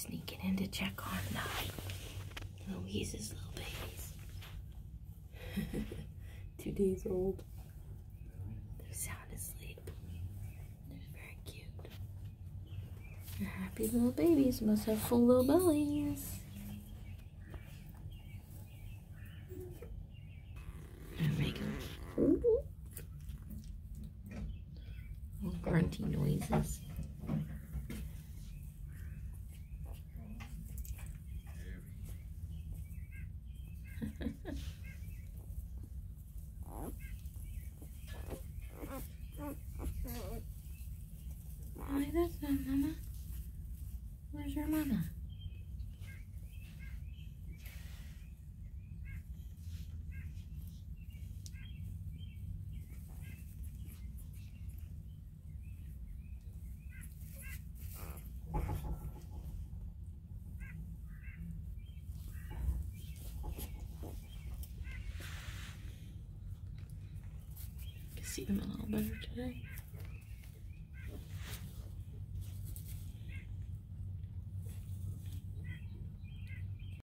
sneaking in to check on the Louise's little babies. Two days old. They're sound asleep. They're very cute. They're happy little babies. Must have full little bellies. Grunty noises. Why that's not mama? Where's your mama? See them a little better today.